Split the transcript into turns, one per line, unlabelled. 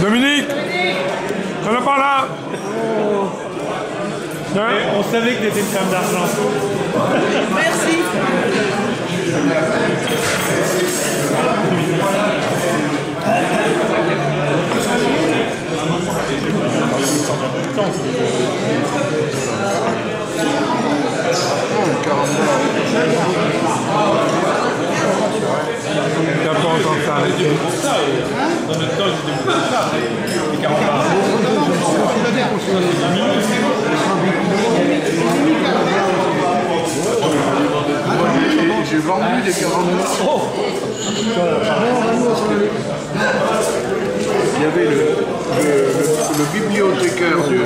Dominique On est pas là Hein
On savait que t'étais une femme d'argent.
Merci.
Ça
temps, ils étaient beaucoup plus tard. Les 40 bars.
J'ai vendu des 40 Il y avait le bibliothécaire du